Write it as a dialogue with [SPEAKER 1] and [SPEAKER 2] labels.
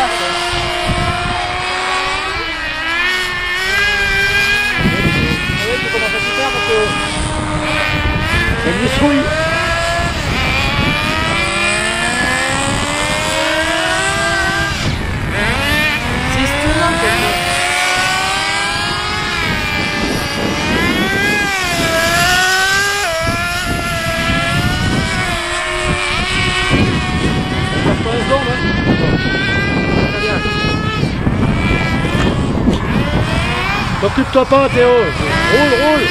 [SPEAKER 1] Vous voyez qu'il commence à
[SPEAKER 2] se faire parce que... Il se rouille T'occupe-toi pas, Théo. Roule, roule.